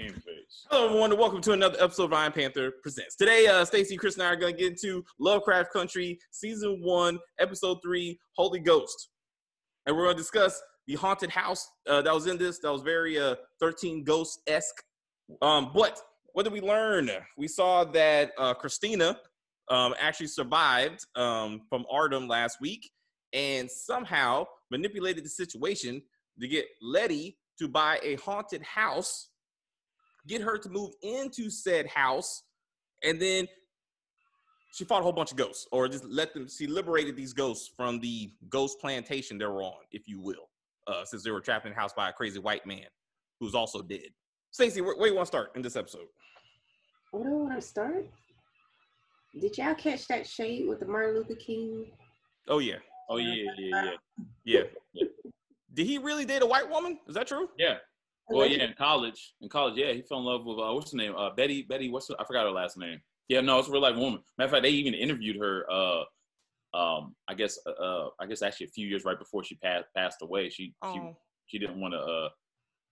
Hello, everyone, and welcome to another episode of Iron Panther Presents. Today, uh, Stacy, Chris, and I are going to get into Lovecraft Country, Season 1, Episode 3, Holy Ghost. And we're going to discuss the haunted house uh, that was in this, that was very uh, 13 Ghost esque. Um, but what did we learn? We saw that uh, Christina um, actually survived um, from Ardham last week and somehow manipulated the situation to get Letty to buy a haunted house get her to move into said house, and then she fought a whole bunch of ghosts, or just let them. She liberated these ghosts from the ghost plantation they were on, if you will, uh, since they were trapped in a house by a crazy white man who's also dead. Stacey, where, where you want to start in this episode? Where do I want to start? Did y'all catch that shade with the Martin Luther King? Oh yeah, Oh yeah, yeah, yeah. Yeah. Did he really date a white woman? Is that true? yeah. Well, yeah, in college, in college, yeah, he fell in love with uh, what's her name? Uh, Betty, Betty, what's her, I forgot her last name. Yeah, no, it's a real life woman. Matter of fact, they even interviewed her. Uh, um, I guess, uh, uh, I guess actually a few years right before she passed passed away. She she Oh, she didn't want to uh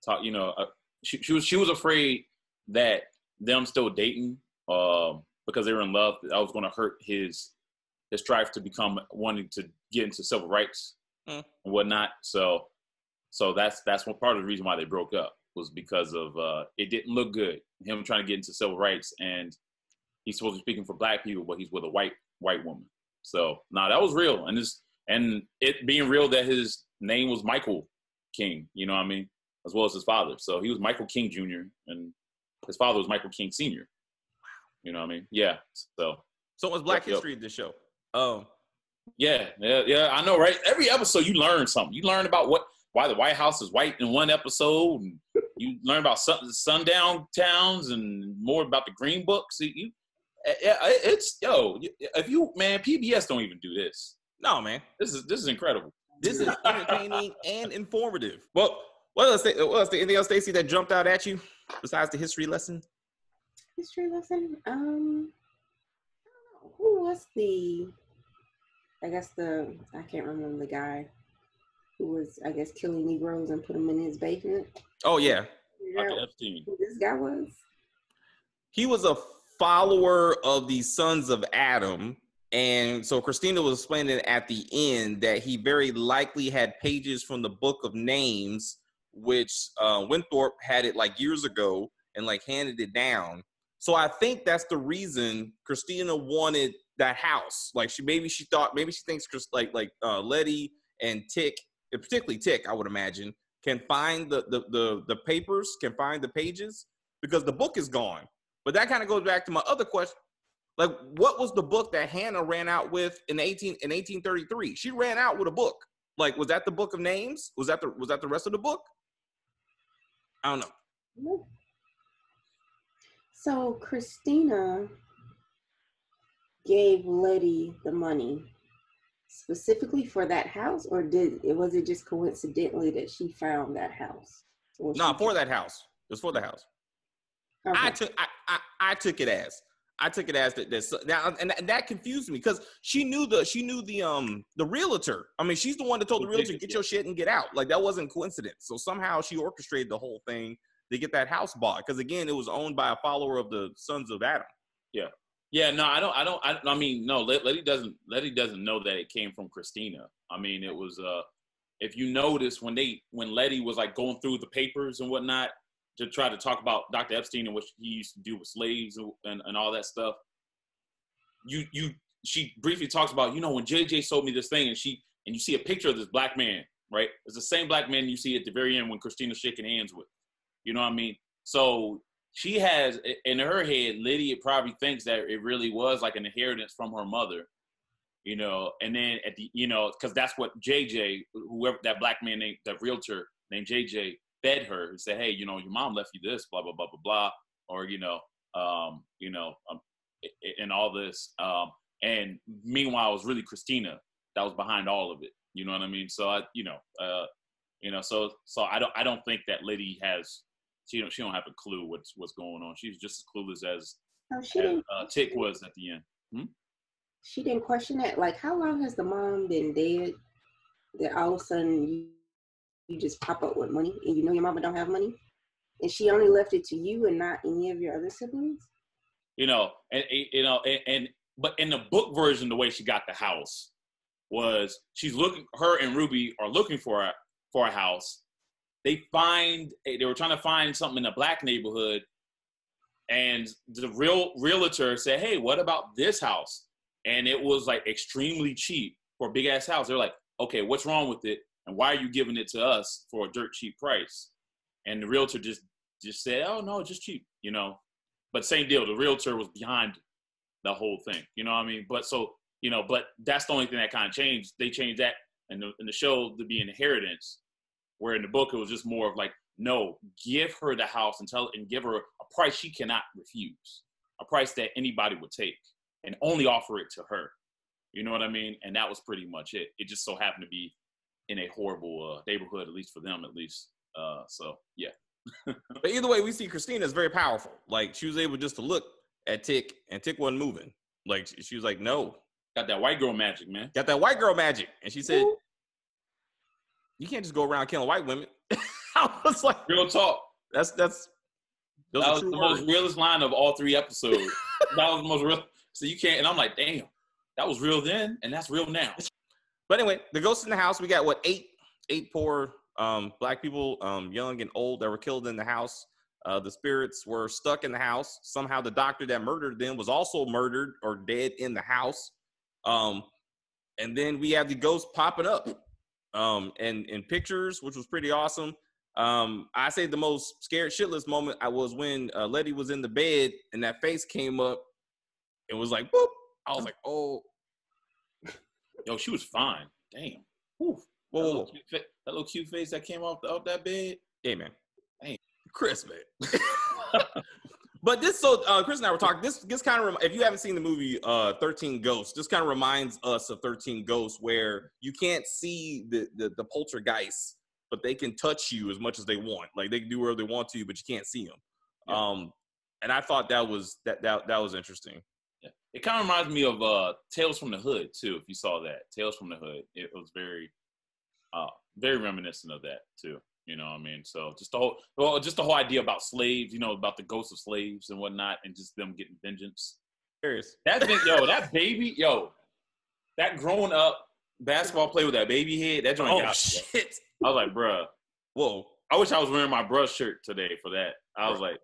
talk. You know, uh, she she was she was afraid that them still dating, um, because they were in love. That was going to hurt his his strive to become wanting to get into civil rights Mm. and whatnot. So so that's that's one part of the reason why they broke up was because of uh it didn't look good. Him trying to get into civil rights and he's supposed to be speaking for black people, but he's with a white white woman. So nah, that was real. And this and it being real that his name was Michael King, you know what I mean? As well as his father. So he was Michael King Jr. and his father was Michael King Sr. You know what I mean? Yeah. So so it was Black Yep, yep. history in this show. Um, yeah, yeah, yeah. I know, right? Every episode you learn something. You learn about what why the White House is white in one episode, and you learn about sun, sundown towns and more about the Green Books. See, you, eh, yeah, it's yo. If you man, PBS don't even do this. no, man. This is this is incredible. This is entertaining and informative. Well, what else? What else? Anything else, Stacey, that jumped out at you besides the history lesson? history lesson. Um, I don't know. Who was the? I guess the I can't remember the guy who was I guess killing Negroes and put them in his basement. Oh yeah, Dr. Epstein. who this guy was. he was a follower of the sons of Adam. And so Christina was explaining at the end that he very likely had pages from the book of names, which uh, Winthorpe had it like years ago and like handed it down. So I think that's the reason Christina wanted that house. Like she maybe she thought maybe she thinks Chris like like uh, Letty and Tick, particularly Tick, I would imagine, can find the the the, the papers, can find the pages because the book is gone. But that kind of goes back to my other question. Like, what was the book that Hannah ran out with in 18 in 1833? She ran out with a book. Like, was that the book of names? Was that the was that the rest of the book? I don't know. So Christina gave Letty the money specifically for that house, or did it was it just coincidentally that she found that house? Or No, she- for that house. It was for the house. I took I, I I took it as I took it as that that now and and that confused me because she knew the she knew the um the realtor. I mean, she's the one that told the realtor get your shit and get out. Like that wasn't coincidence. So somehow she orchestrated the whole thing to get that house bought because again, it was owned by a follower of the sons of Adam. Yeah, no, I don't, I don't, I, I mean, no, Letty doesn't, Letty doesn't know that it came from Christina. I mean, it was, uh, if you notice when they, when Letty was like going through the papers and whatnot to try to talk about Dr. Epstein and what he used to do with slaves and, and, and all that stuff, you, you, she briefly talks about, you know, when JJ sold me this thing and she, and you see a picture of this black man, right? It's the same black man you see at the very end when Christina's shaking hands with. You know what I mean? So she has in her head, Lydia probably thinks that it really was like an inheritance from her mother, you know. And then at the, you know, because that's what JJ, whoever that black man named that realtor named JJ, fed her and said, hey, you know, your mom left you this, blah blah blah blah blah, or you know, um, you know, um, and all this. Um, and meanwhile, it was really Christina that was behind all of it. You know what I mean? So I, you know, uh, you know, so so I don't I don't think that Liddy has she don't she don't have a clue what's what's going on. She's just as clueless as, No, she as uh, Tick was at the end. She didn't question that. Like, how long has the mom been dead? That all of a sudden you, you just pop up with money and you know your mama don't have money. And she only left it to you and not any of your other siblings. You know, and you know, and, and but in the book version, the way she got the house was she's looking. Her and Ruby are looking for a for a house. They find they were trying to find something in a black neighborhood, and the real realtor said, "Hey, what about this house?" And it was like extremely cheap for a big ass house. They're like, "Okay, what's wrong with it? And why are you giving it to us for a dirt cheap price?" And the realtor just just said, "Oh no, just cheap," you know. But same deal. The realtor was behind the whole thing. You know what I mean? But so you know, but that's the only thing that kind of changed. They changed that in the, in the show to be inheritance, where in the book it was just more of like, no, give her the house and tell and give her a price she cannot refuse, a price that anybody would take, and only offer it to her. You know what I mean? And that was pretty much it. It just so happened to be in a horrible uh, neighborhood, at least for them, at least. Uh, so yeah. but either way, we see Christina is very powerful. Like she was able just to look at Tick, and Tick wasn't moving. Like she was like, "No, got that white girl magic, man. Got that white girl magic." And she said, Ooh. "You can't just go around killing white women." I was like, "Real talk." That's that's. That was the words. most realest line of all three episodes. that was the most real. So you can't, and I'm like, damn, that was real then, and that's real now. But anyway, the ghosts in the house. We got what eight, eight poor um, black people, um, young and old, that were killed in the house. Uh, the spirits were stuck in the house. Somehow, the doctor that murdered them was also murdered or dead in the house. Um, and then we have the ghost popping up um, and in pictures, which was pretty awesome. Um, I say the most scared shitless moment I was when uh, Letty was in the bed and that face came up. It was like, boop. I was like, oh. Yo, she was fine. Damn. Whew. Whoa, that, little cute, that little cute face that came off the, off that bed. Hey, man. Chris, man. but this, so uh, Chris and I were talking. This, this kind of, if you haven't seen the movie uh, Thirteen Ghosts, this kind of reminds us of Thirteen Ghosts, where you can't see the, the the poltergeists, but they can touch you as much as they want. Like they can do whatever they want to but you can't see them. Yeah. Um, and I thought that was that that that was interesting. Yeah. It kind of reminds me of uh, Tales from the Hood too. If you saw that, Tales from the Hood, it was very, uh, very reminiscent of that too. You know what I mean? So just the whole, well, just the whole idea about slaves, you know, about the ghosts of slaves and whatnot, and just them getting vengeance. Serious. That thing, yo, that baby, yo, that grown up basketball player with that baby head, that joint. Oh got shit! I was like, bruh, whoa. I wish I was wearing my brush shirt today for that. I was like,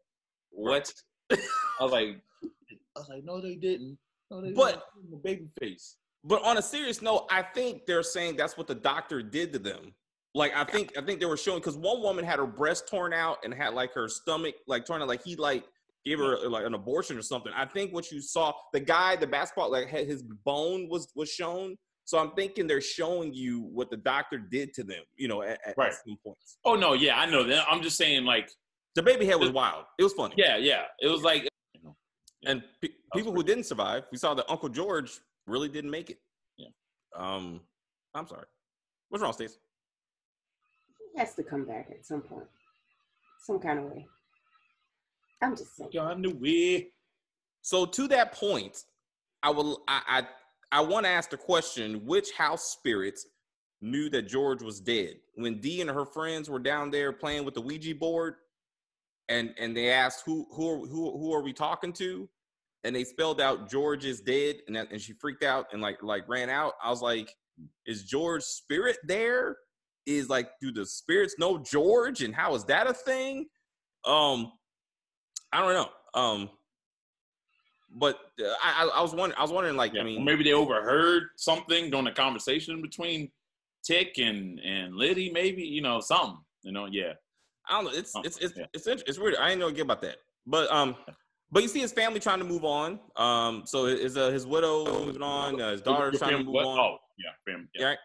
what? I was like, I was like, no, they didn't. No, they but didn't. baby face. But on a serious note, I think they're saying that's what the doctor did to them. Like I think I think they were showing because one woman had her breast torn out and had like her stomach like torn out, like he like gave her like an abortion or something. I think what you saw, the guy, the basketball, like had his bone was was shown. So I'm thinking they're showing you what the doctor did to them, you know, at, at right. some points. Oh no, yeah, I know that. I'm just saying, like the baby head was wild. It was funny. Yeah, yeah, it was like, and pe- people who didn't survive, we saw that Uncle George really didn't make it. Yeah. Um, I'm sorry. What's wrong, Stacey? Has to come back at some point, some kind of way. I'm just saying. On the way. So to that point, I will. I I, I want to ask the question: Which house spirits knew that George was dead when Dee and her friends were down there playing with the Ouija board, and and they asked who who are, who who are we talking to, and they spelled out George is dead, and that, and she freaked out and like like ran out. I was like, is George's spirit there? Is like, do the spirits know George, and how is that a thing? Um, I don't know. Um, but uh, I, I was wondering, I was wondering, like, yeah, I mean, maybe they overheard something during the conversation between Tick and and Liddy, maybe you know something, you know, yeah. I don't know. It's it's it's yeah. it's, it's, it's weird. I didn't know again about that, but um. But you see his family trying to move on. Um, so his uh, his widow moving on, uh, his daughter's trying to move on. Oh, yeah, family. Yeah. Right?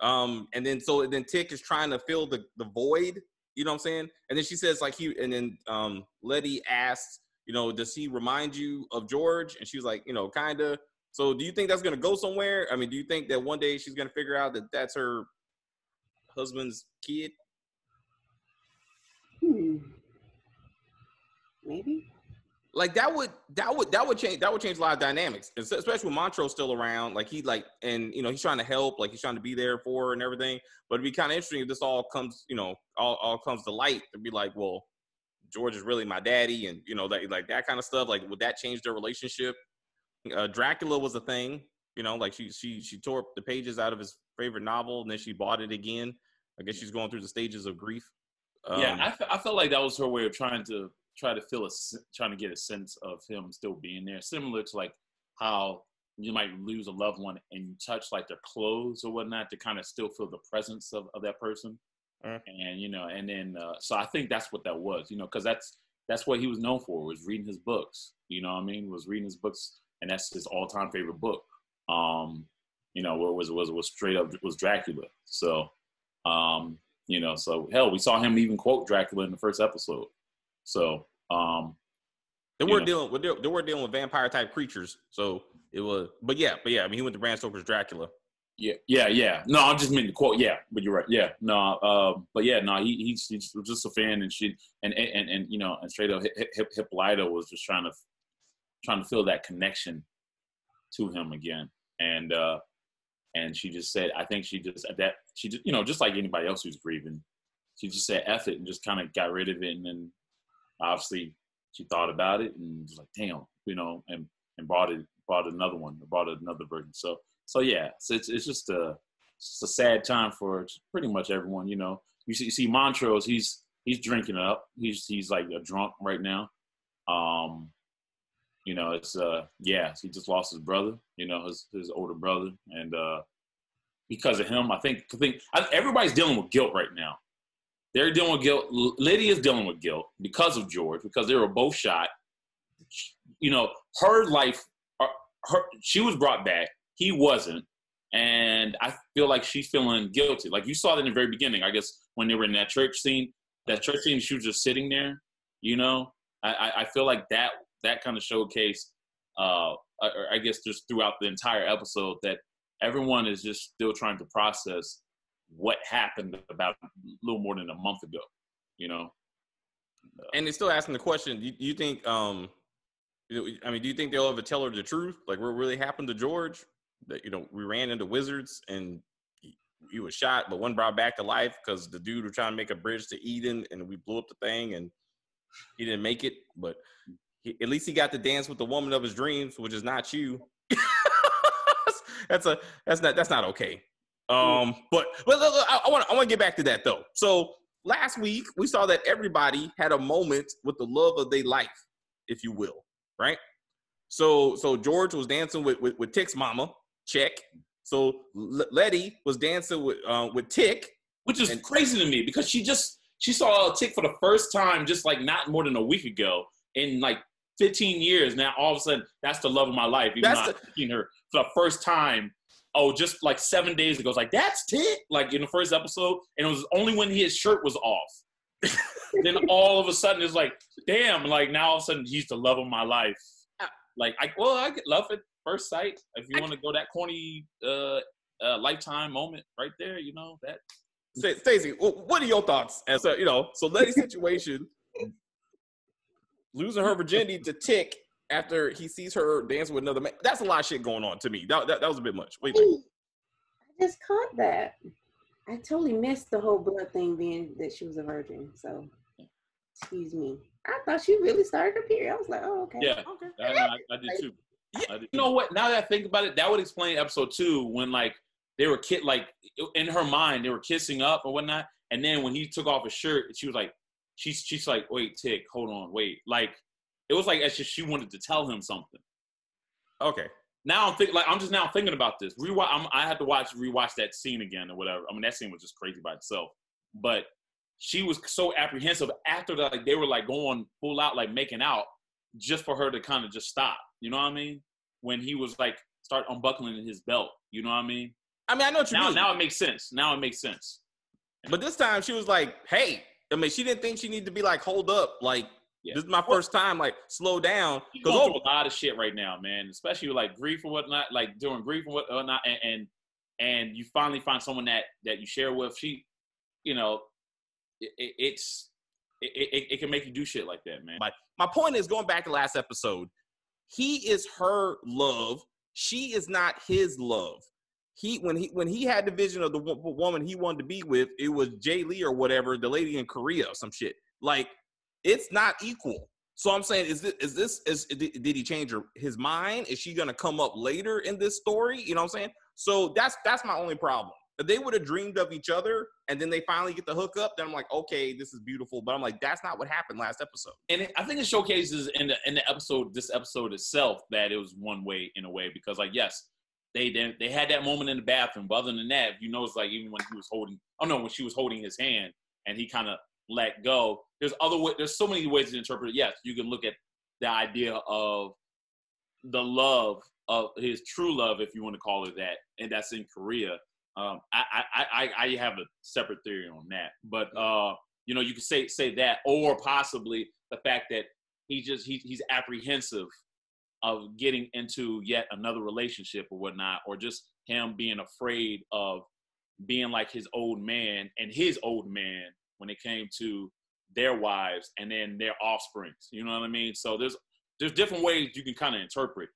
Um, and then so then Tick is trying to fill the, the void, you know what I'm saying? And then she says, like he and then um Letty asks, you know, does he remind you of George? And she's like, you know, kinda. So do you think that's gonna go somewhere? I mean, do you think that one day she's gonna figure out that that's her husband's kid? Hmm. Maybe like that would that would that would change that would change a lot of dynamics, especially with Montrose still around. Like he like and you know he's trying to help, like he's trying to be there for her and everything. But it'd be kind of interesting if this all comes you know all all comes to light to be like, well, George is really my daddy, and you know, like like that kind of stuff. Like, would that change their relationship? Uh, Dracula was a thing, you know, like she she she tore the pages out of his favorite novel, and then she bought it again. I guess she's going through the stages of grief. Um, yeah, I, f- I felt like that was her way of trying to try to feel a trying to get a sense of him still being there, similar to like how you might lose a loved one and you touch like their clothes or whatnot to kind of still feel the presence of, of that person. Mm. And you know, and then uh, so I think that's what that was, you know, because that's that's what he was known for was reading his books. You know what I mean? Was reading his books, and that's his all time favorite book. Um, you know, what was was was straight up was Dracula. So, um, you know, so hell, we saw him even quote Dracula in the first episode. So, um, they were dealing with they were dealing with vampire type creatures. So it was, but yeah, but yeah, I mean, he went to Bram Stoker's Dracula. Yeah, yeah, yeah. No, I'm just meaning to quote. Yeah, but you're right. Yeah, no, uh, but yeah, no, he he's, he's just a fan, and she and and and you know, and straight up, Hip, Hippolyta was just trying to trying to feel that connection to him again, and uh and she just said, I think she just that she just you know just like anybody else who's grieving, she just said F it and just kind of got rid of it, and then obviously she thought about it and was like, damn, you know, and and bought it bought another one, bought another version. So so yeah, so it's it's just a it's a sad time for pretty much everyone. You know, you see you see Montrose, he's he's drinking up. He's he's like a drunk right now. Um, you know, it's uh yeah, he just lost his brother. You know, his his older brother, and uh because of him, I think I think everybody's dealing with guilt right now. They're dealing with guilt. Lydia's dealing with guilt because of George, because they were both shot. You know, her life, uh, her she was brought back he wasn't. And I feel like she's feeling guilty. Like you saw that in the very beginning, I guess, when they were in that church scene, that church scene, she was just sitting there, you know? I, I feel like that that kind of showcase, uh, I guess just throughout the entire episode, that everyone is just still trying to process what happened about a little more than a month ago, you know? And they're still asking the question, do you think, um, I mean, do you think they'll ever tell her the truth? Like what really happened to George? that you know we ran into wizards and he, he was shot, but one brought back to life because the dude was trying to make a bridge to Eden, and we blew up the thing, and he didn't make it. But he, at least he got to dance with the woman of his dreams, which is not you. that's a that's not that's not okay. Um, but but I want I want to get back to that though. So last week we saw that everybody had a moment with the love of their life, if you will, right? So so George was dancing with with, with Tick's mama, check. So L- Letty was dancing with uh, with Tick, which is and- crazy to me because she just she saw Tick for the first time just like not more than a week ago in like 15 years. Now all of a sudden that's the love of my life. Even that's the- seeing her for the first time. Oh, just like seven days ago, it's like that's Tick. Like in the first episode, and it was only when his shirt was off. then all of a sudden it's like, damn, like now all of a sudden he's the love of my life. Like I well, I get love it first sight. If you want to go that corny uh, uh, lifetime moment right there, you know that. Stacey, what are your thoughts? As a, you know, so Letty's situation, losing her virginity to Tick after he sees her dancing with another man. That's a lot of shit going on to me. That, that, that was a bit much. Wait, I just caught that. I totally missed the whole blood thing being that she was a virgin. So, excuse me. I thought she really started her period. I was like, oh, okay. Yeah, okay. I, I, I did too. Yeah, you know what? Now that I think about it, that would explain episode two when like they were kid like in her mind they were kissing up or whatnot, and then when he took off his shirt, she was like, she's she's like, wait, Tick, hold on, wait, like it was like as if she wanted to tell him something. Okay. Now I'm thinking like I'm just now thinking about this. Rewatch. I'm, I had to watch rewatch that scene again or whatever. I mean that scene was just crazy by itself, but she was so apprehensive after that. Like they were like going full out, like making out, just for her to kind of just stop. You know what I mean? When he was like start unbuckling his belt. You know what I mean? I mean, I know what you now, mean. Now it makes sense. Now it makes sense. But this time she was like, "Hey," I mean, she didn't think she needed to be like, "Hold up," like. Yeah. This is my first time, like slow down. Because oh, a lot of shit right now, man. Especially like grief and whatnot, like doing grief and whatnot, uh, and, and and you finally find someone that that you share with. She, you know, it, it, it's it, it, it, can make you do shit like that, man. My my point is going back to last episode. He is her love. She is not his love. He when he when he had the vision of the woman he wanted to be with, it was Jay Lee or whatever, the lady in Korea or some shit. Like it's not equal. So I'm saying, is this is this is did he change his mind? Is she gonna come up later in this story? You know what I'm saying? So that's that's my only problem. If they would have dreamed of each other and then they finally get the hook up, then I'm like, okay, this is beautiful. But I'm like, that's not what happened last episode. And I think it showcases in the in the episode, this episode itself, that it was one way in a way because, like, yes, they they, they had that moment in the bathroom. But other than that, you notice, like, even when he was holding, oh no, when she was holding his hand and he kind of let go. There's other way. There's so many ways to interpret it. Yes, you can look at the idea of the love of his true love, if you want to call it that, and that's in Korea. Um, I, I, I, I have a separate theory on that, but uh, you know, you could say say that, or possibly the fact that he just he, he's apprehensive of getting into yet another relationship or whatnot, or just him being afraid of being like his old man and his old man when it came to their wives and then their offsprings. You know what I mean? So there's there's different ways you can kind of interpret,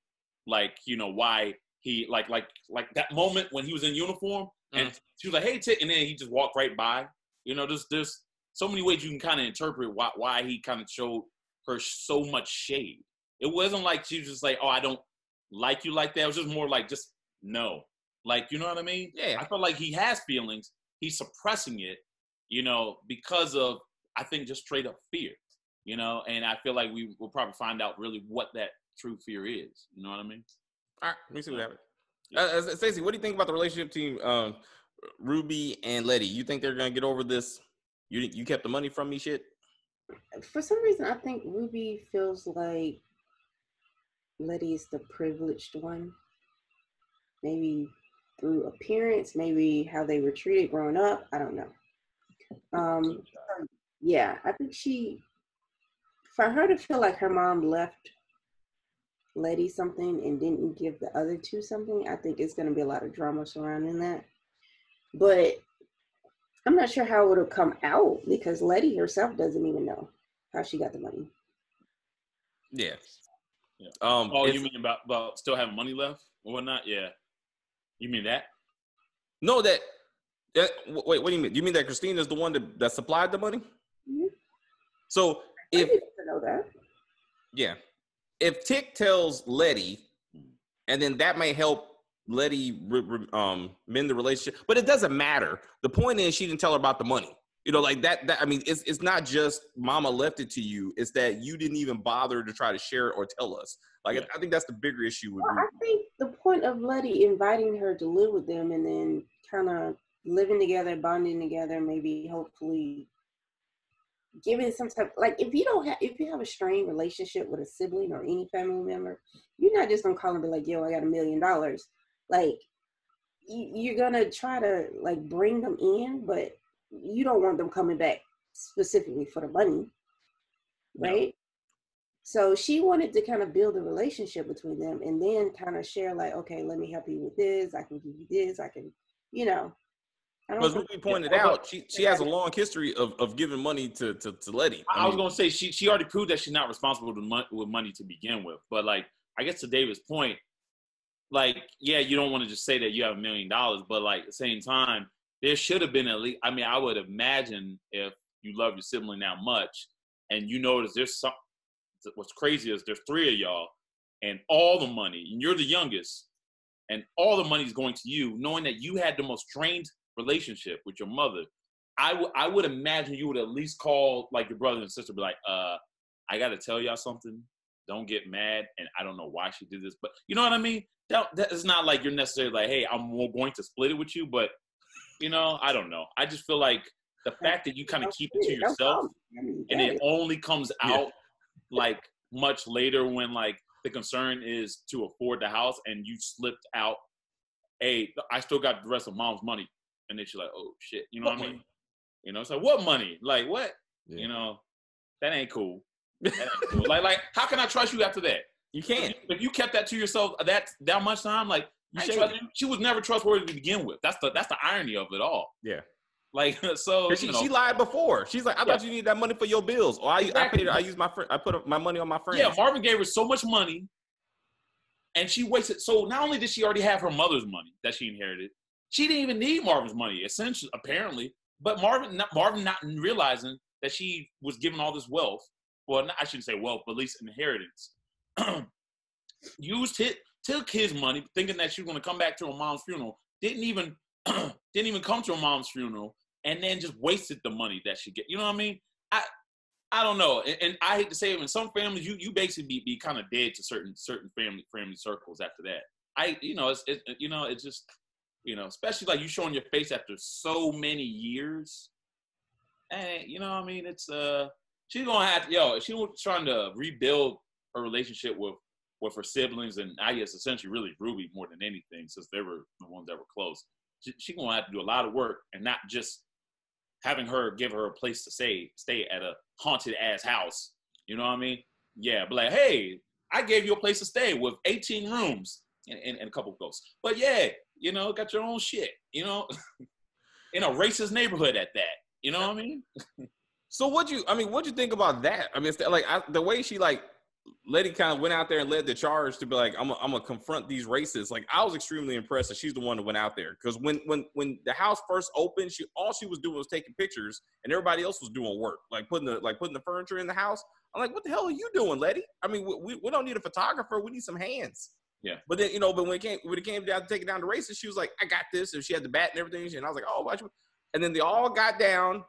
like you know why he like like like that moment when he was in uniform and mm. she was like, "Hey, Tick," and then he just walked right by. You know, there's there's so many ways you can kind of interpret why why he kind of showed her so much shade. It wasn't like she was just like, "Oh, I don't like you like that." It was just more like just no, like you know what I mean? Yeah. I felt like he has feelings. He's suppressing it, you know, because of I think just straight up fear, you know. And I feel like we will probably find out really what that true fear is. You know what I mean? All right, let me see what happens. Uh, uh Stacey, what do you think about the relationship team, um, Ruby and Letty? You think they're gonna get over this? You you kept the money from me, shit. For some reason, I think Ruby feels like Letty is the privileged one. Maybe through appearance, maybe how they were treated growing up. I don't know. Um, yeah, I think she, for her to feel like her mom left Letty something and didn't give the other two something, I think it's going to be a lot of drama surrounding that. But I'm not sure how it'll come out because Letty herself doesn't even know how she got the money. Yeah. yeah. Um, oh, you mean about, about still having money left or whatnot? Yeah. You mean that? No, that. that wait, what do you mean? You mean that Christine is the one that, that supplied the money? So if know that. Yeah, if Tick tells Letty, and then that may help Letty um, mend the relationship, but it doesn't matter. The point is, she didn't tell her about the money. You know, like that. That I mean, it's it's not just Mama left it to you. It's that you didn't even bother to try to share it or tell us. Like yeah. I think that's the bigger issue. With well, I think the point of Letty inviting her to live with them and then kind of living together, bonding together, maybe hopefully giving some type like if you don't have if you have a strained relationship with a sibling or any family member, you're not just gonna call and be like, yo, I got a million dollars. Like you're gonna try to like bring them in, but you don't want them coming back specifically for the money. Right? No. So she wanted to kind of build a relationship between them and then kind of share like, okay, let me help you with this, I can give you this, I can, you know, as we pointed out, she she has a long history of, of giving money to to, to Letty. I, I was gonna say she she already proved that she's not responsible with money, with money to begin with. But like, I guess to David's point, like, yeah, you don't want to just say that you have a million dollars, but like at the same time, there should have been at least. I mean, I would imagine if you love your sibling that much, and you notice there's some. What's crazy is there's three of y'all, and all the money, and you're the youngest, and all the money is going to you, knowing that you had the most strained relationship with your mother, I, w- I would imagine you would at least call like your brother and sister, be like, uh, I got to tell y'all something. Don't get mad. And I don't know why she did this, but you know what I mean? That, that is not like you're necessarily like, hey, I'm going to split it with you, but you know, I don't know. I just feel like the fact that you kind of keep it to yourself and it only comes out like much later when like the concern is to afford the house and you slipped out hey i still got the rest of mom's money and then she's like, oh shit, you know what, what I mean? You know, it's like what money? Like what? Yeah. You know, that ain't cool. That ain't cool. like like how can I trust you after that? You can't. If you, kept that to yourself that that much time, like trust, she was never trustworthy to begin with. That's the that's the irony of it all. Yeah. Like so, she, you know, she lied before. She's like, I yeah. thought you needed that money for your bills, or I exactly. I paid. I used my friend. I put my money on my friend. Yeah, Marvin gave her so much money, and she wasted. So not only did she already have her mother's money that she inherited, she didn't even need Marvin's money, essentially, apparently. But Marvin, not, Marvin, not realizing that she was given all this wealth, well, not, I shouldn't say wealth, but at least inheritance. Used hit took his money, thinking that she was going to come back to her mom's funeral. Didn't even didn't even come to her mom's funeral, and then just wasted the money that she get. You know what I mean? I I don't know, and, and I hate to say it. In some families, you you basically be, be kind of dead to certain certain family family circles after that. I you know it's it, you know it's just you know especially like you showing your face after so many years. And you know what I mean? It's uh she's gonna have to, yo. She was trying to rebuild her relationship with with her siblings, and I guess essentially really Ruby more than anything, since they were the ones that were close. She, she gonna have to do a lot of work, and not just having her give her a place to stay, stay at a haunted ass house. You know what I mean? Yeah, but like, hey, I gave you a place to stay with 18 rooms and, and, and a couple ghosts. But yeah, you know, got your own shit. You know, in a racist neighborhood at that. You know what I mean? So what you? I mean, what you think about that? I mean, like I, the way she like Letty kind of went out there and led the charge to be like, I'm gonna confront these racists. Like I was extremely impressed that she's the one that went out there because when when when the house first opened, she all she was doing was taking pictures and everybody else was doing work, like putting the like putting the furniture in the house. I'm like, what the hell are you doing, Letty? I mean, we, we don't need a photographer. We need some hands. Yeah. But then you know, but when it came when it came down to taking down the races, she was like, I got this, and she had the bat and everything, and I was like, oh, watch. And then they all got down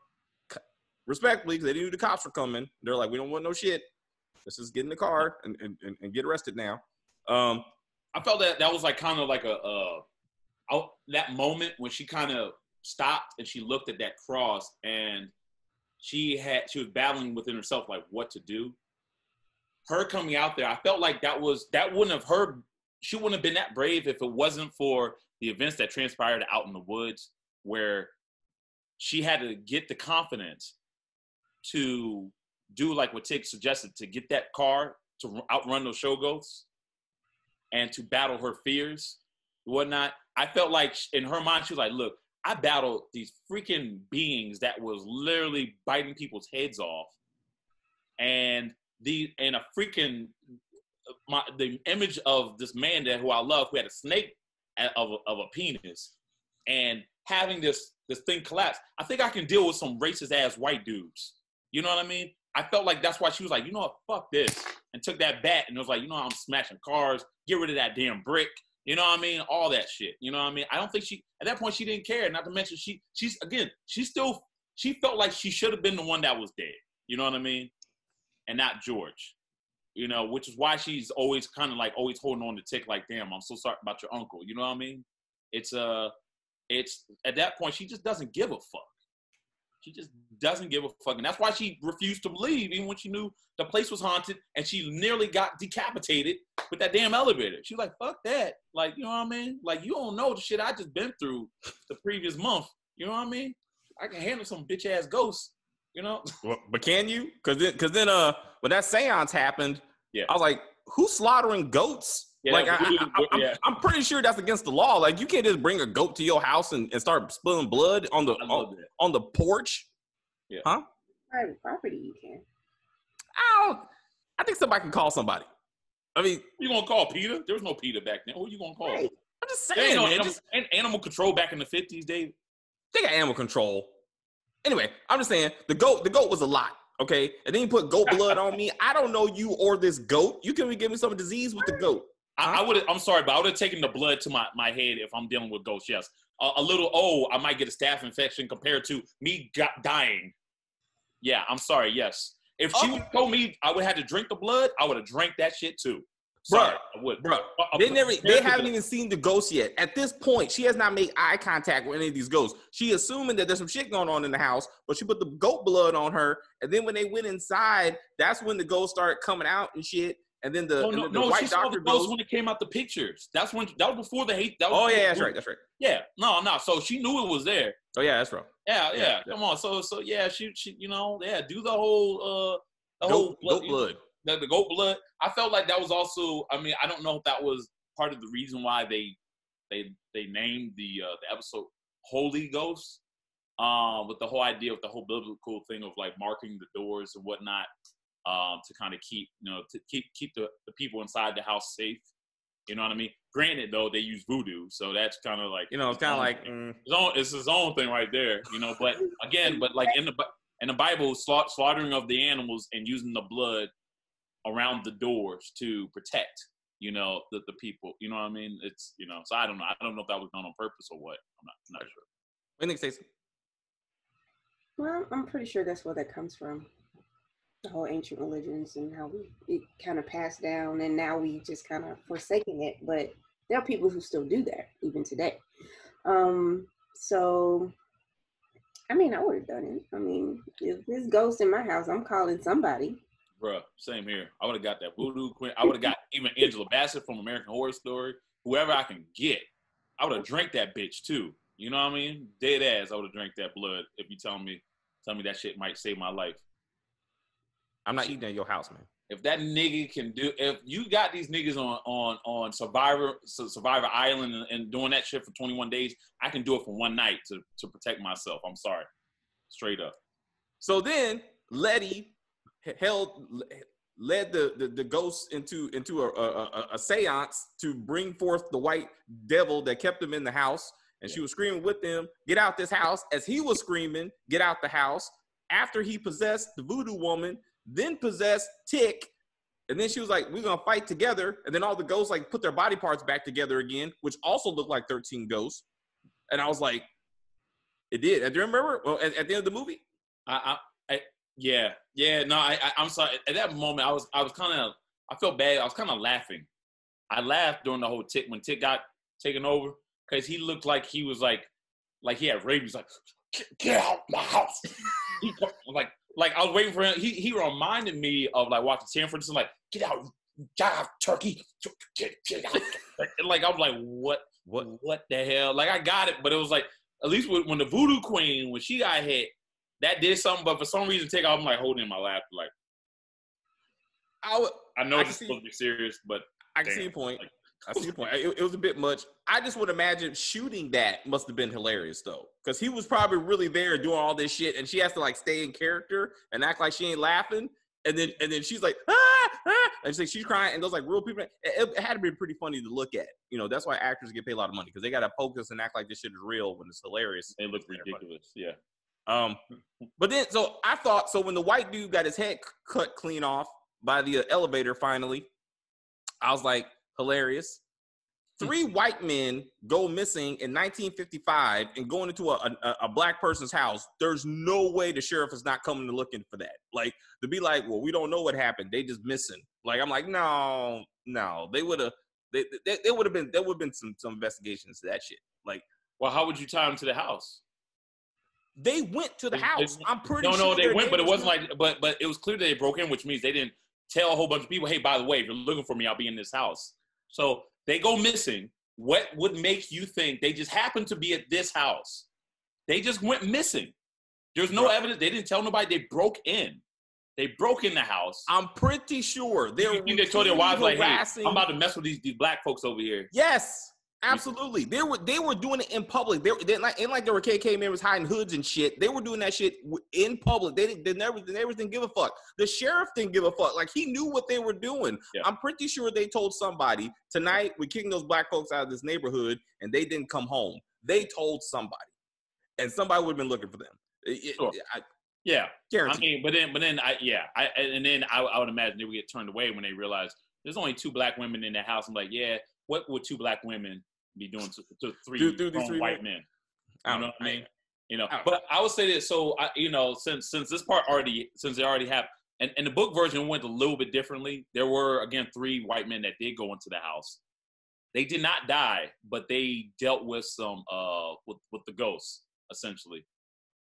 respectfully because they knew the cops were coming. They're like, we don't want no shit. Let's just get in the car and, and, and get arrested now. Um, I felt that that was like kind of like a uh, that moment when she kind of stopped and she looked at that cross and she had she was battling within herself like what to do. Her coming out there, I felt like that was that wouldn't have her. She wouldn't have been that brave if it wasn't for the events that transpired out in the woods where she had to get the confidence to do like what Tick suggested to get that car to outrun those show ghosts and to battle her fears whatnot. I felt like in her mind, she was like, look, I battled these freaking beings that was literally biting people's heads off. And the and a freaking my the image of this man that who I love who had a snake of a, of a penis and having this this thing collapse. I think I can deal with some racist ass white dudes. You know what I mean? I felt like that's why she was like, you know what, fuck this, and took that bat and was like, you know, I'm smashing cars, get rid of that damn brick. You know what I mean? All that shit. You know what I mean? I don't think she at that point she didn't care. Not to mention she she's again she still she felt like she should have been the one that was dead. You know what I mean? And not George. You know, which is why she's always kind of like always holding on to tick, Like, damn, I'm so sorry about your uncle. You know what I mean? It's uh, it's at that point she just doesn't give a fuck. She just doesn't give a fuck. And that's why she refused to leave, even when she knew the place was haunted and she nearly got decapitated with that damn elevator. She was like, fuck that. Like, you know what I mean? Like, you don't know the shit I just been through the previous month. You know what I mean? I can handle some bitch ass ghosts, you know? Well, but can you? Cause then, cause then, uh, when that seance happened, yeah, I was like, who's slaughtering goats? Yeah, like I, yeah. am pretty sure that's against the law. Like you can't just bring a goat to your house and, and start spilling blood on the on, on, the porch. Yeah. Huh? Private property, you can. I. I think somebody can call somebody. I mean, you gonna call PETA? There was no PETA back then. Who are you gonna call? Right. I'm just saying, no man. Animal, just, animal control back in the fifties, Dave. They got animal control. Anyway, I'm just saying the goat. The goat was a lot. Okay, and then you put goat blood on me. I don't know you or this goat. You can give me some disease with the goat. I, I would. I'm sorry, but I would have taken the blood to my, my head if I'm dealing with ghosts. Yes, a, a little. Oh, I might get a staph infection compared to me got, dying. Yeah, I'm sorry. Yes, if she okay. told me I would have to drink the blood, I would have drank that shit too. Sorry, bro, bro. They never. They haven't even seen the ghost yet. At this point, she has not made eye contact with any of these ghosts. She assuming that there's some shit going on in the house, but she put the goat blood on her, and then when they went inside, that's when the ghost started coming out and shit. And then the, oh, no, the, the no, white she saw doctor the ghost goes. when it came out the pictures. That's when that was before the hate. That was Oh yeah, that's right. That's right. Yeah, no, no. So she knew it was there. Oh yeah, that's right. Yeah, yeah. Yeah, Come on. So, so yeah, she, she, you know, yeah, do the whole, uh, the whole goat blood. The, the goat blood. I felt like that was also. I mean, I don't know if that was part of the reason why they, they, they named the uh, the episode Holy Ghost. Um, with the whole idea of the whole biblical thing of like marking the doors and whatnot, um, to kind of keep, you know, to keep keep the, the people inside the house safe. You know what I mean? Granted, though, they use voodoo, so that's kind of like You know, it's kind of like mm, his own, it's his own thing right there, you know. But again, but like in the And the Bible slaughtering of the animals and using the blood around the doors to protect, you know, the, the people. You know what I mean? It's you know. So I don't know. I don't know if that was done on purpose or what. I'm not, I'm not sure. What do you think, Stacey? Well, I'm pretty sure that's where that comes from. The whole ancient religions and how we it kind of passed down, and now we just kind of forsaken it. But there are people who still do that even today. Um, so, I mean, I would have done it. I mean, if there's ghosts in my house, I'm calling somebody. Bruh, same here. I would have got that voodoo queen. I would have got even Angela Bassett from American Horror Story. Whoever I can get, I would have drank that bitch too. You know what I mean? Dead ass. I would have drank that blood if you tell me, tell me that shit might save my life. I'm not eating at your house, man. If that nigga can do, if you got these niggas on on on Survivor Survivor Island and, and doing that shit for 21 days, I can do it for one night to to protect myself. I'm sorry, straight up. So then Letty held led the, the, the ghosts into into a, a, a, a seance to bring forth the white devil that kept them in the house. And she was screaming with them get out this house as he was screaming get out the house after he possessed the voodoo woman then possessed tick. And then she was like we're gonna fight together. And then all the ghosts like put their body parts back together again which also looked like 13 ghosts. And i was like it did. And do you remember well, at, at the end of the movie I yeah, yeah. No, I, I, I'm sorry. At that moment, I was, I was kind of, I felt bad. I was kind of laughing. I laughed during the whole tick when tick got taken over because he looked like he was like, like he had rabies. Like, get, get out my house. he, like, like I was waiting for him. He, he reminded me of like watching Sanford. So like, get out, get out, turkey. Get, get out. like, I was like, what, what, what the hell? Like I got it, but it was like at least when the Voodoo Queen when she got hit that did something, but for some reason, take off. I'm like holding in my lap, like I, would, I know I it's see- supposed to be serious, but I can Damn. see your point. Like, I see your point. It, it was a bit much. I just would imagine shooting that must have been hilarious though, because he was probably really there doing all this shit, and she has to like stay in character and act like she ain't laughing, and then and then she's like ah, ah, and she's, like, she's crying, and those like real people. It, it had to be pretty funny to look at. You know, that's why actors get paid a lot of money because they got to focus and act like this shit is real when it's hilarious. they look ridiculous. Yeah. Um, but then, so I thought, so when the white dude got his head c- cut clean off by the uh, elevator finally, I was like, hilarious. Three white men go missing in 1955 and going into a, a, a black person's house. There's no way the sheriff is not coming to looking for that. Like, to be like, well, we don't know what happened. They just missing. Like, I'm like, no, no. They would have, they, they, they would have been, there would have been some, some investigations to that shit. Like, Well, how would you tie them to the house? They went to the They- they house. went- I'm pretty No, sure no, no, they went, but it wasn't like, but but it was clear that they broke in, which means they didn't tell a whole bunch of people, hey, by the way, if you're looking for me, I'll be in this house. So they go missing. What would make you think they just happened to be at this house? They just went missing. There's no Right. evidence. They didn't tell nobody. They broke in. They broke in the house. I'm pretty sure they're. you think they told their wives like, "Hey, I'm about to mess with these, these black folks over here"? Yes, absolutely. They were they were doing it in public. They, they like ain't like there were KK members hiding hoods and shit. They were doing that shit in public. They didn't. They never. They never didn't give a fuck. The sheriff didn't give a fuck. Like he knew what they were doing. Yeah. I'm pretty sure they told somebody tonight we're kicking those black folks out of this neighborhood, and they didn't come home. They told somebody, and somebody would have been looking for them. It- Sure. I Yeah, I mean, but then, but then, I yeah, I and then I, I would imagine they would get turned away when they realize there's only two black women in the house. I'm like, yeah, what would two black women be doing to, to three Do- do three white men? You don't know what I mean? You know, I but I would say that. So I, you know, since since this part already, since they already have, and, and the book version went a little bit differently. There were again three white men that did go into the house. They did not die, but they dealt with some uh with with the ghosts essentially,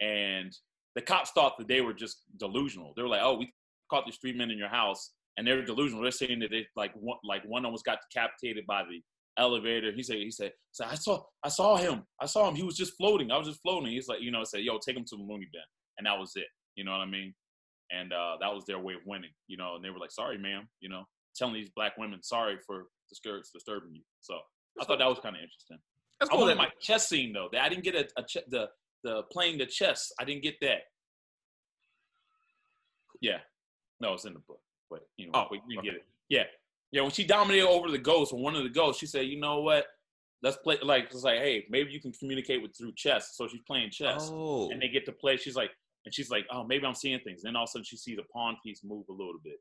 and the cops thought that they were just delusional. They were like, "Oh, we caught these three men in your house," and they're delusional. They're saying that they like one like one almost got decapitated by the elevator. He said, he said, so I saw, I saw him. I saw him. He was just floating. I was just floating. He's like, you know, said, yo, take him to the loony bin, and that was it. You know what I mean? And uh, that was their way of winning. You know, and they were like, sorry, ma'am. You know, telling these black women sorry for disturbing you. So I thought that was kind of interesting. That's I cool. wanted my chess scene though. That I didn't get a, a ch- the the playing the chess. I didn't get that. Yeah, no, it's in the book, but you know, Oh, we didn't okay. get it. Yeah, yeah. When she dominated over the ghost, one of the ghosts, she said, "You know what? Let's play." Like it's like, hey, maybe you can communicate with through chess. So she's playing chess, Oh, and they get to play. She's like, and she's like, "Oh, maybe I'm seeing things." And then all of a sudden, she sees a pawn piece move a little bit,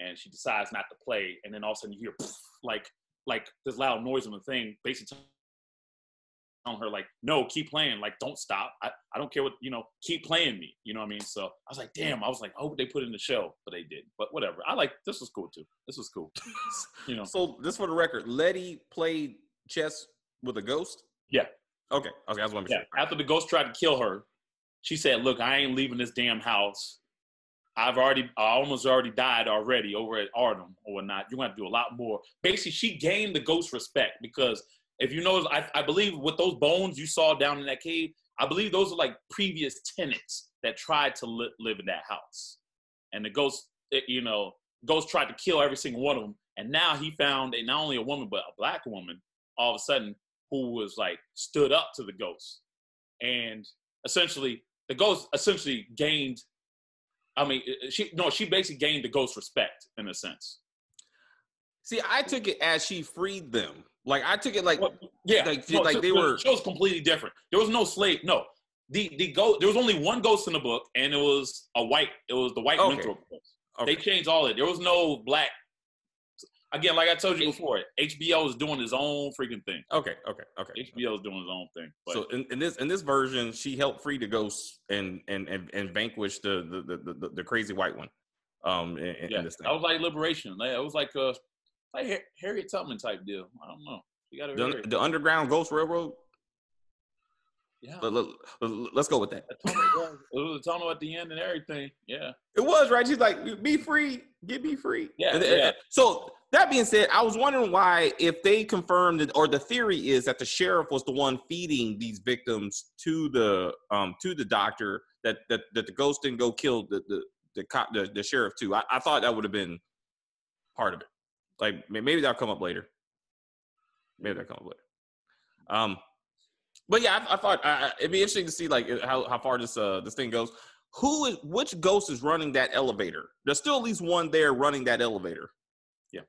and she decides not to play. And then all of a sudden, you hear like like this loud noise on the thing, basically telling her like, "No, keep playing. Like, don't stop. I, I don't care what you know. Keep playing me. You know what I mean?" So I was like, "Damn." I was like, "I hope they put in the show," but they didn't. But whatever. I like this was cool too. This was cool. you know. So this for the record, Leti played chess with a ghost. Yeah. Okay. Okay. I was wondering. Yeah. After the ghost tried to kill her, she said, "Look, I ain't leaving this damn house. I've already, I almost already died already over at Ardham or whatnot. You're gonna have to do a lot more." Basically, she gained the ghost respect because if you notice, I, I believe with those bones you saw down in that cave, I believe those are like previous tenants that tried to li- live in that house, and the ghost, it, you know, ghost tried to kill every single one of them, and now he found a, not only a woman but a black woman all of a sudden who was like stood up to the ghost, and essentially the ghost essentially gained. I mean, eh, eh, she no, she basically gained the ghost respect in a sense. See, I took it as she freed them. Like I took it like Well, yeah, like, no, like so- they were. The show's completely different. There was no slave. No, the the ghost. There was only one ghost in the book, and it was a white. It was the white Okay. mentor. Okay. They changed all of it. There was no black. Again, like I told you before, HBO is doing his own freaking thing. Okay, okay, okay. HBO is doing his own thing. But So in, in this in this version, she helped free the ghosts and and and, and vanquish the the, the the the crazy white one. Um, in, in yeah, this thing. that was like liberation. It was like a like Harriet Tubman type deal. I don't know. You got The, the Underground Ghost Railroad. yeah. Let, us go with that. It was a tunnel at the end and everything. Yeah. It was right. She's like, "Be free, get me free." Yeah, yeah. So that being said, I was wondering why, if they confirmed it, or the theory is that the sheriff was the one feeding these victims to the um to the doctor, that that, that the ghost didn't go kill the the the, cop, the, the sheriff too. I, I thought that would have been part of it. Like maybe that'll come up later. Maybe that'll come up later. Um, but yeah, I, I thought uh, it'd be interesting to see like how, how far this uh this thing goes. Who is which ghost is running that elevator? There's still at least one there running that elevator. Yeah.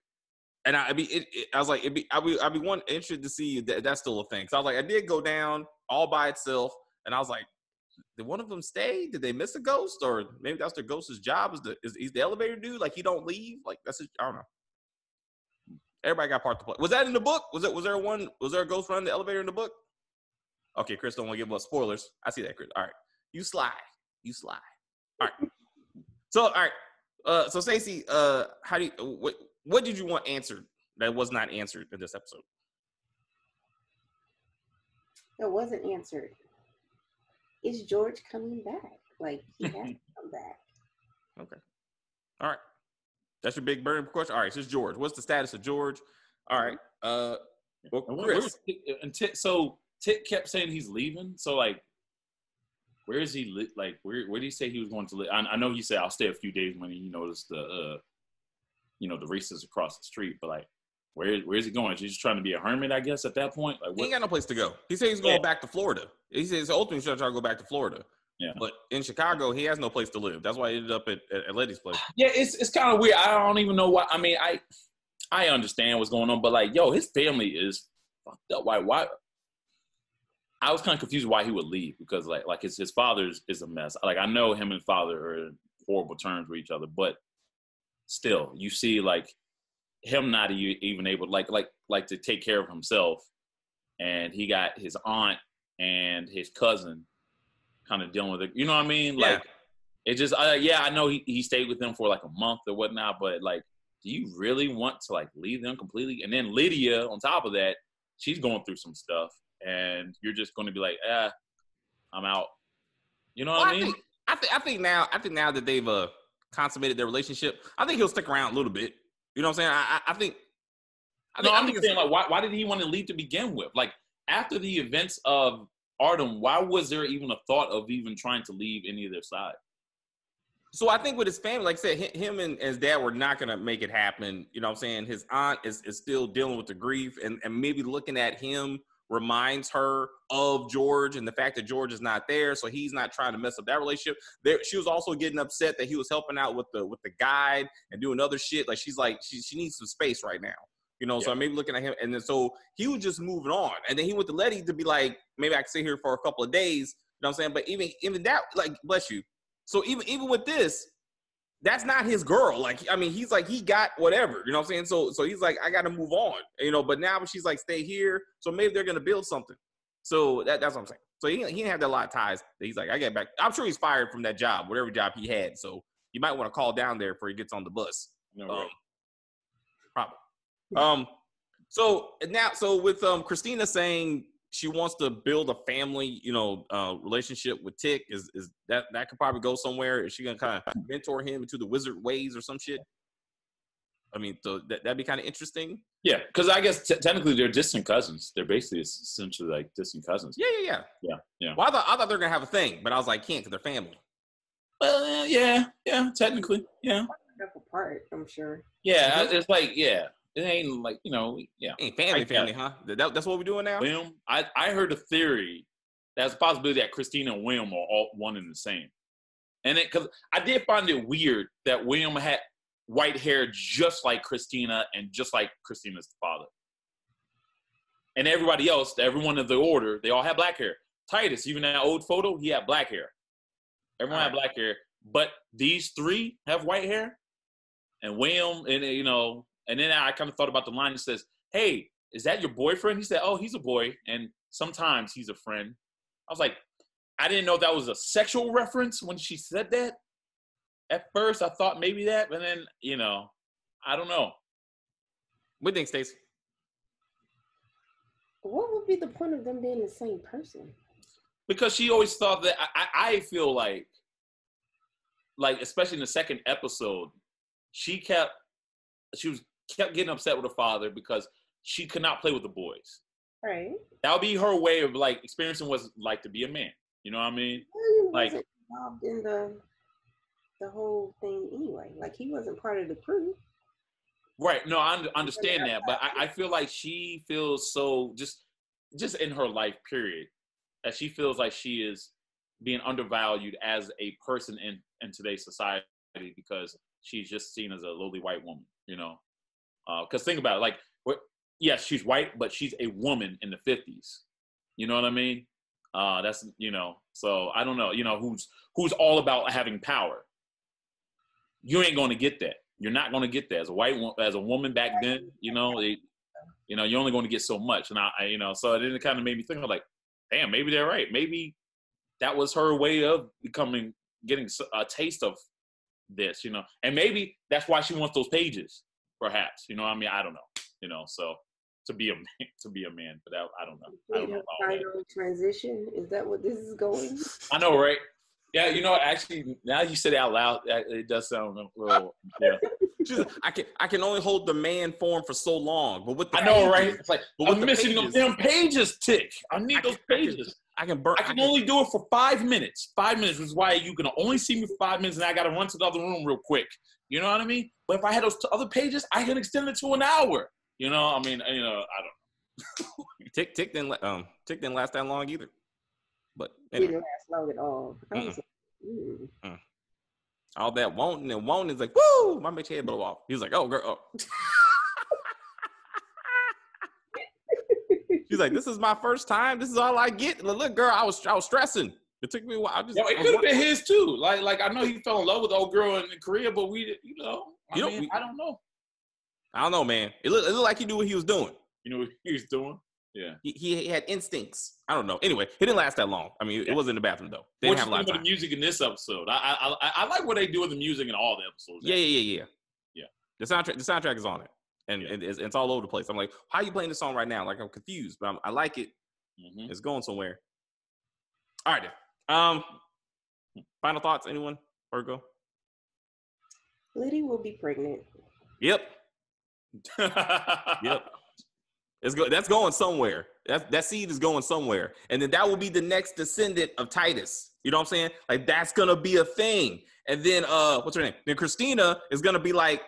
And I, I mean, it, it, I was like, it'd be, I'd be, I'd be one interested to see that that's still a thing. So I was like, I did go down all by itself, and I was like, did one of them stay? Did they miss a ghost, or maybe that's their ghost's job? Is the is the elevator dude? Like he don't leave? Like that's his, I don't know. Everybody got part to play. Was that in the book? Was it? Was there one? Was there a ghost running the elevator in the book? Okay, Chris, don't want to give us spoilers. I see that, Chris. All right, you slide, you slide. All right. So, all right. Uh, so, Stacey, uh, how do you? What What did you want answered that was not answered in this episode? That wasn't answered. Is George coming back? Like he has to come back. Okay. All right. That's your big burning question. All right, so it's George. What's the status of George? All right. Uh, well, And Chris. and Tick, so Tick kept saying he's leaving. So like, where is he? Li- like, where where did he say he was going to live? I, I know he said I'll stay a few days when he noticed the, uh, you know, the races across the street. But like, where where is he going? Is he just trying to be a hermit? I guess at that point. Like, He ain't got no place to go. He said he's going Yeah. back to Florida. He says ultimately he's trying to go back to Florida. Yeah. But in Chicago, he has no place to live. That's why he ended up at, at, at Leti's place. Yeah, it's it's kind of weird. I don't even know why. I mean, I I understand what's going on, but like, yo, his family is fucked up. Why? Why? I was kind of confused why he would leave because like like his his father is, a mess. Like I know him and father are in horrible terms with each other, but still, you see like him not even able like like like to take care of himself, and he got his aunt and his cousin kind of dealing with it. You know what I mean? Yeah. Like it just uh, yeah, I know he, he stayed with them for like a month or whatnot, but like, do you really want to like leave them completely? And then Lydia, on top of that, she's going through some stuff, and you're just going to be like, ah, I'm out. You know what Well, I I mean? think I think I think now I think now that they've uh consummated their relationship, I think he'll stick around a little bit. You know what I'm saying? I I, I think. I no, think, I'm just saying, like, why, why did he want to leave to begin with? Like, after the events of Ardham, why was there even a thought of even trying to leave any of their side? So I think with his family, like I said, him and his dad were not gonna make it happen. You know what I'm saying? His aunt is, is still dealing with the grief and, and maybe looking at him reminds her of George and the fact that George is not there. So he's not trying to mess up that relationship. There she was also getting upset that he was helping out with the with the guide and doing other shit. Like she's like, she she needs some space right now. You know, so Yeah. maybe looking at him and then so he was just moving on. And then he went to Leti to be like, maybe I can sit here for a couple of days. You know what I'm saying? But even even that, like, bless you So even even with this, that's not his girl. Like I mean, he's like he got whatever. You know what I'm saying? So so he's like I got to move on. You know, but now she's like stay here. So maybe they're gonna build something. So that, that's what I'm saying. So he, he didn't have that lot of ties. He's like I get back. I'm sure he's fired from that job, whatever job he had. So you might want to call down there before he gets on the bus. No, Um, right. probably. Um, so now, so with um Christina saying she wants to build a family, you know, uh, relationship with Tick, is is that that could probably go somewhere? Is she gonna kind of mentor him into the wizard ways or some shit? I mean, so that that'd be kind of interesting. Yeah, because I guess t- technically they're distant cousins. They're basically essentially like distant cousins. Yeah, yeah, yeah. Yeah, yeah. Well, I thought I thought they're gonna have a thing, but I was like, can't because they're family. Well, yeah, yeah, technically, yeah, Up apart, I'm sure. yeah. It's like, yeah, it ain't like you know, yeah. Ain't family, family, huh? That, that's what we're doing now. William, I I heard a theory that's a possibility that Christina and William are all one and the same, and it because I did find it weird that William had white hair just like Christina and just like Christina's father, and everybody else, everyone of the order, they all had black hair. Titus, even that old photo, he had black hair. Everyone had black hair, but these three have white hair, and William, and you know, and then I kind of thought about the line that says, "Hey, is that your boyfriend?" He said, "Oh, he's a boy, and sometimes he's a friend." I was like, I didn't know that was a sexual reference when she said that. At first, I thought maybe that, but then you know, I don't know. What do you think, Stacey? What would be the point of them being the same person? because she always thought that I, I I feel like like especially in the second episode she kept she was kept getting upset with her father because she could not play with the boys Right. that would be her way of like experiencing what it's like to be a man you know what i mean Well, he Like- wasn't involved in the the whole thing anyway. Like he wasn't part of the crew. right no i understand that but I, I feel like she feels so just just in her life period that she feels like she is being undervalued as a person in in today's society because she's just seen as a lowly white woman you know because think about it like yes she's white but she's a woman in the 50s you know what i mean? Uh that's you know so i don't know you know who's who's all about having power? You ain't going to get that. You're not going to get that. As a white as a woman back then you know it, you know you're only going to get so much. And I, I you know so then it kind of made me think of like damn maybe they're right. Maybe that was her way of becoming getting a taste of this you know? And maybe that's why she wants those pages perhaps you know what i mean i don't know you know so to be a man, to be a man but I, I don't know i don't know about that. final transition. Is that what this is going? i know right yeah you know actually now you said it out loud it does sound a little yeah She's I can I can only hold the man form for so long, but with the i know pages, right it's like But with i'm the missing those pages- damn pages tick i need I those can- I can- pages I can burn. I can only do it for five minutes. Five minutes is why you can only see me for five minutes, and I got to run to the other room real quick. You know what I mean? But if I had those t- other pages, I can extend it to an hour. You know, I mean, you know, I don't. Tick Tick didn't um Tick didn't last that long either. But It anyway, didn't last long at all. I was like, mm. all that wanting and wanting is like, woo, my bitch head blow off. He was like, oh girl. Oh. She's like, this is my first time. This is all I get. Look, look, girl, I was I was stressing. It took me a while. I just, Yo, it could have been his too. Like, like I know he fell in love with the old girl in Korea, but we, you know, I You know, we- I don't know. I don't know, man. It looked, it looked like he knew what he was doing. You know what he was doing? Yeah. He, he had instincts. I don't know. Anyway, it didn't last that long. I mean, it wasn't in the bathroom though. They What didn't have a lot of of the time. music in this episode? I, I, I, I like what they do with the music in all the episodes. Yeah, yeah, yeah, yeah. Yeah. The soundtrack, the soundtrack is on it, and Yeah. it- it's, it's all over the place. I'm like, how are you playing this song right now? Like, I'm confused, but I'm, I like it. Mhm. It's going somewhere. All right, then. Um, final thoughts, anyone? Virgo. Leti will be pregnant. Yep, yep. It's go. That's going somewhere. That that seed is going somewhere, and then that will be the next descendant of Titus. You know what I'm saying? Like that's gonna be a thing. And then uh, what's her name? Then Christina is gonna be like,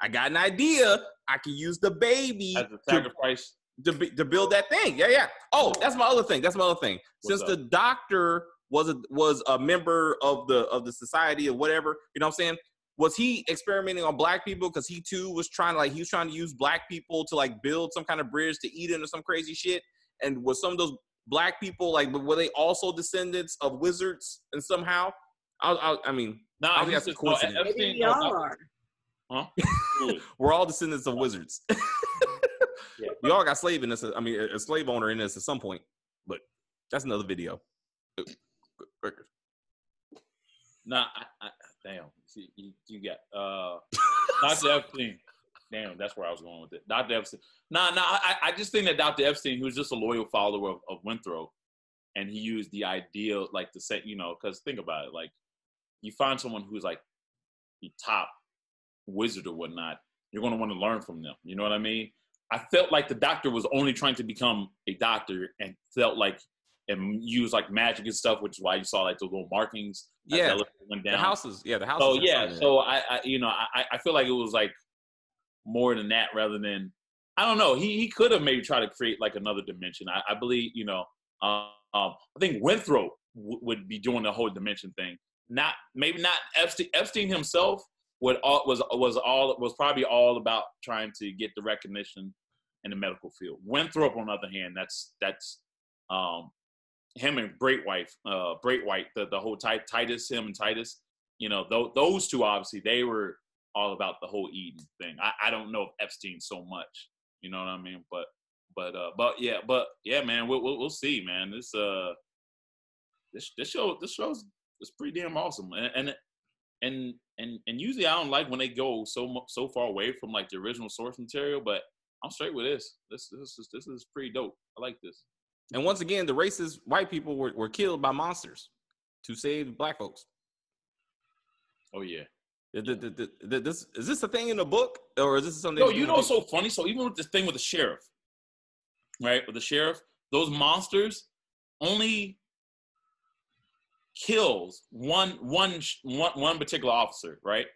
I got an idea. I can use the baby As a to sacrifice. to, be, to build that thing. Yeah, yeah. Oh, that's my other thing. That's my other thing. What's Since the doctor was a was a member of the of the society or whatever, you know what I'm saying? Was he experimenting on black people because he too was trying to like he was trying to use black people to like build some kind of bridge to Eden or some crazy shit? And was some of those black people like were they also descendants of wizards and somehow? I, I, I mean, Nah, I think he's that's a just- no. Maybe we all are. Huh? We're all descendants of wizards. Yeah. We all got slave in this. I mean, a slave owner in this at some point, but that's another video. Nah, I, I, damn. See, you, you got uh, Dr. Epstein. Damn, that's where I was going with it. Dr. Epstein. Nah, nah. I, I just think that Dr. Epstein, was just a loyal follower of, of Winthrop, and he used the idea, like to say, you know, because think about it, like you find someone who's like the top wizard or whatnot, you're going to want to learn from them. You know what I mean? I felt like the doctor was only trying to become a doctor, and felt like and use like magic and stuff, which is why you saw like those little markings. Yeah, the went the houses. Yeah, the houses. So yeah, so I, I you know I, I feel like it was like more than that rather than I don't know. He he could have maybe tried to create like another dimension. I, I believe you know. Um, um, I think Winthrop w- would be doing the whole dimension thing. Not maybe not Epstein. Epstein himself would all, was was all was probably all about trying to get the recognition in the medical field. Winthrop, on the other hand, that's that's um, him and Braithwhite, uh, Braithwhite, the the whole Ti- Titus, him and Titus, you know, th- those two obviously they were all about the whole Eden thing. I, I don't know Epstein so much, you know what I mean? But but uh, but yeah, but yeah, man, we'll we'll, we'll see, man. This uh, this this show this show's it's pretty damn awesome, and and and and, and usually I don't like when they go so so far away from like the original source material, but I'm straight with this. This this is this is pretty dope. I like this. And once again, the racist white people were, were killed by monsters to save black folks. Oh yeah. Th- th- th- th- th- This is this a thing in the book, or is this something? No, you know the- so funny? So even with this thing with the sheriff, right? With the sheriff, those monsters only kills one one one one particular officer, right?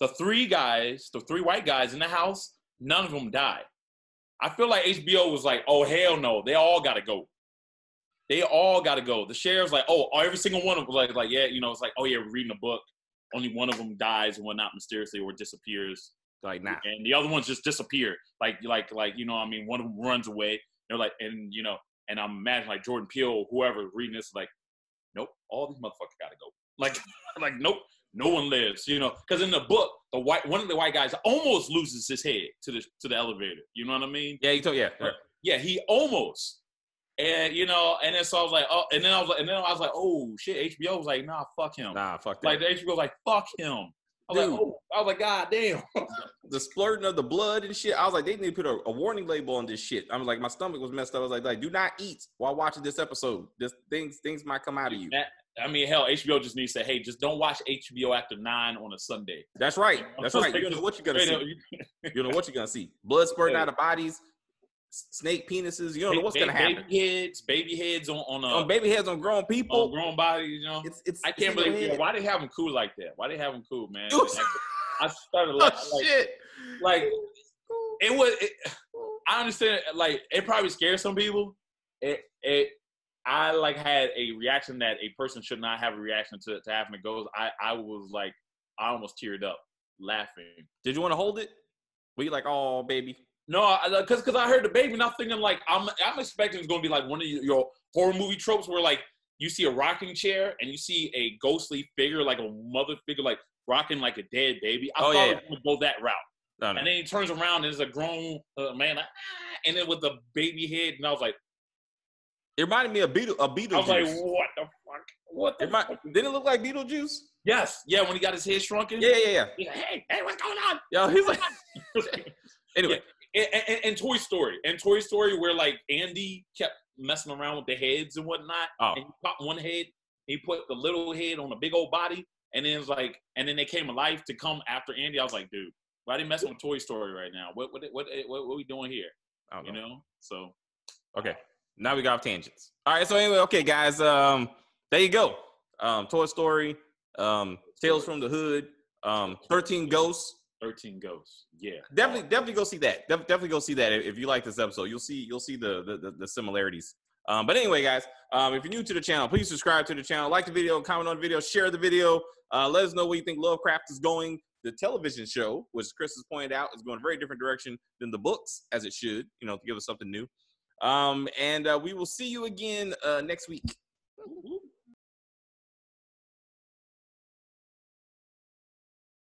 The three guys, the three white guys in the house, none of them die. I feel like HBO was like, oh hell no, they all gotta go. They all gotta go. The sheriff's like, oh, oh every single one of them like like yeah, you know, it's like, oh yeah, we're reading a book. Only one of them dies and whatnot mysteriously or disappears like nah. and the other ones just disappear. Like like like you know, I mean, one of them runs away. They're like, and you know, and I'm imagining like Jordan Peele, whoever reading this, like, nope, all these motherfuckers gotta go. Like like nope, no one lives. You know, because in the book, the white one of the white guys almost loses his head to the to the elevator. You know what I mean? Yeah, you told yeah. yeah. Right. Yeah, he almost. And you know, and then so I was like, oh, and then I was like, and then I was like, oh shit, HBO was like, nah, fuck him. Nah, fuck that. Like the HBO was like, fuck him. I was Dude. like, oh, I was like, god damn. the splurting of the blood and shit. I was like, they need to put a, a warning label on this shit. I was like, my stomach was messed up. I was like, like, do not eat while watching this episode. This things things might come out of you. That- I mean, hell, HBO just needs to say, hey, just don't watch HBO after nine on a Sunday. That's right. That's right. You don't know what you're gonna see. you- know what you're gonna see. Blood spurting out of bodies, snake penises. You don't know what's ba- gonna happen. Baby heads, baby heads on on, uh, On baby heads on grown on people. grown bodies. You know, It's it's. I can't believe why they have them cool like that. Why they have them cool, man? Dude. I started Oh like, like, shit! like it was. It, I understand. Like it probably scares some people. It it. I like had a reaction that a person should not have a reaction to to having to go. I I was like I almost teared up laughing. Did you want to hold it? Were you like, oh baby? No, because because I heard the baby, and I'm thinking like I'm I'm expecting it's gonna be like one of your, your horror movie tropes where like you see a rocking chair and you see a ghostly figure like a mother figure like rocking like a dead baby. I Oh, thought yeah, it would go that route, No, no. and then he turns around and there's a grown uh, man, like, "Ah," and then with the baby head, and I was like, It reminded me of Beetle. A I was like, what the fuck? What the might, fuck? didn't it look like Beetlejuice? Yes, yeah, when he got his head shrunken. Yeah, yeah, yeah. He's like, hey, hey, what's going on? Yo, he's like. anyway, and, and, and Toy Story, and Toy Story, where like Andy kept messing around with the heads and whatnot, Oh. and he popped one head, he put the little head on a big old body, and then it was like, and then they came alive to come after Andy. I was like, dude, why are they messing with Toy Story right now? What what what what, what are we doing here? I don't You know. know? So Okay. Now we got off tangents. All right. So anyway, okay, guys. Um, there you go. Um, Toy Story. Um, Tales from the Hood. Um, Thirteen Ghosts. thirteen ghosts. Yeah, Definitely, definitely go see that. Def- definitely go see that if, if you like this episode. You'll see, you'll see the the, the, the similarities. Um, but anyway, guys, um, if you're new to the channel, please subscribe to the channel, like the video, comment on the video, share the video. Uh, let us know where you think Lovecraft is going. The television show, which Chris has pointed out, is going a very different direction than the books, as it should. You know, to give us something new. Um, and uh, we will see you again uh, next week.